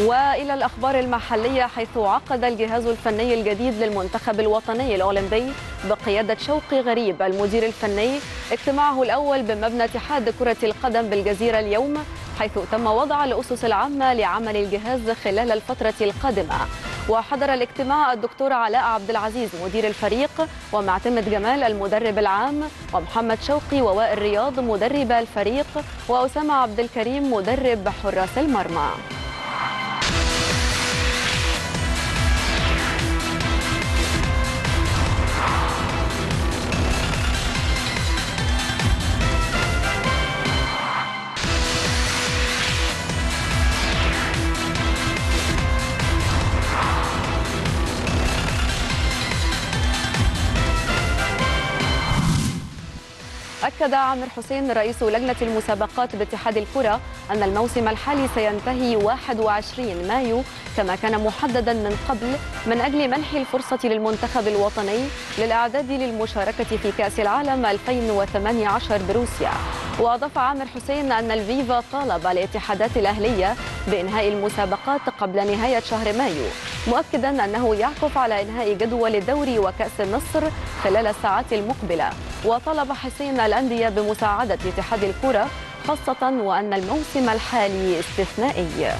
وإلى الأخبار المحلية حيث عقد الجهاز الفني الجديد للمنتخب الوطني الأولمبي بقيادة شوقي غريب المدير الفني اجتماعه الأول بمبنى اتحاد كرة القدم بالجزيرة اليوم حيث تم وضع الأسس العامة لعمل الجهاز خلال الفترة القادمة. وحضر الاجتماع الدكتور علاء عبد العزيز مدير الفريق ومعتمد جمال المدرب العام ومحمد شوقي ووائل رياض مدرب الفريق وأسامة عبد الكريم مدرب حراس المرمى. أكد عامر حسين رئيس لجنة المسابقات باتحاد الكرة أن الموسم الحالي سينتهي 21 مايو كما كان محددا من قبل من أجل منح الفرصة للمنتخب الوطني للإعداد للمشاركة في كأس العالم 2018 بروسيا. وأضاف عامر حسين أن الفيفا طالب الاتحادات الأهلية بإنهاء المسابقات قبل نهاية شهر مايو مؤكدا أنه يعكف على إنهاء جدول الدوري وكأس مصر خلال الساعات المقبلة. وطلب حسين الأندية بمساعدة اتحاد الكرة خاصة وأن الموسم الحالي استثنائي.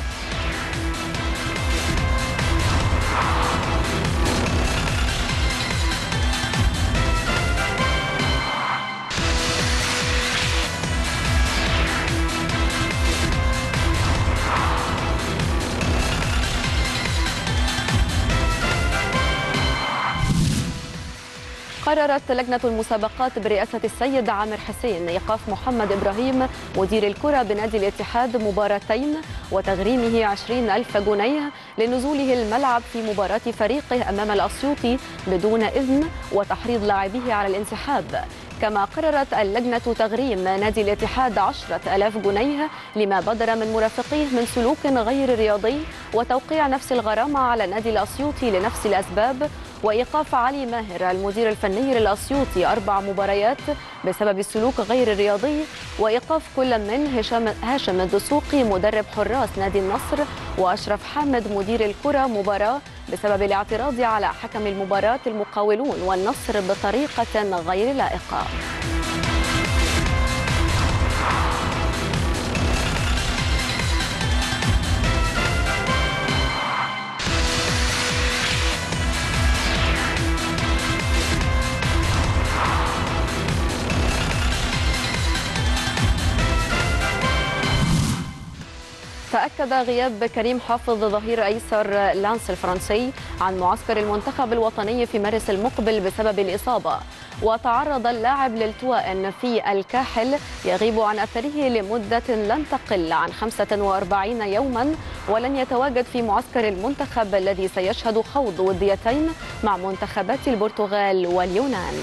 قررت لجنة المسابقات برئاسة السيد عامر حسين إيقاف محمد إبراهيم مدير الكرة بنادي الاتحاد مباراتين وتغريمه 20 ألف جنيه لنزوله الملعب في مباراة فريقه أمام الأسيوطي بدون إذن وتحريض لاعبيه على الانسحاب. كما قررت اللجنة تغريم نادي الاتحاد عشرة ألاف جنيه لما بدر من مرافقيه من سلوك غير رياضي وتوقيع نفس الغرامة على نادي الأسيوطي لنفس الأسباب وإيقاف علي ماهر المدير الفني للأسيوطي أربع مباريات بسبب السلوك غير الرياضي. وإيقاف كل من هشام هاشم الدسوقي مدرب حراس نادي النصر وأشرف حامد مدير الكرة مباراة بسبب الاعتراض على حكم المباراة المقاولون والنصر بطريقة غير لائقة. تأكد غياب كريم حافظ ظهير أيسر لانس الفرنسي عن معسكر المنتخب الوطني في مارس المقبل بسبب الإصابة. وتعرض اللاعب لالتواء في الكاحل يغيب عن أثره لمدة لن تقل عن 45 يوما ولن يتواجد في معسكر المنتخب الذي سيشهد خوض وديتين مع منتخبات البرتغال واليونان.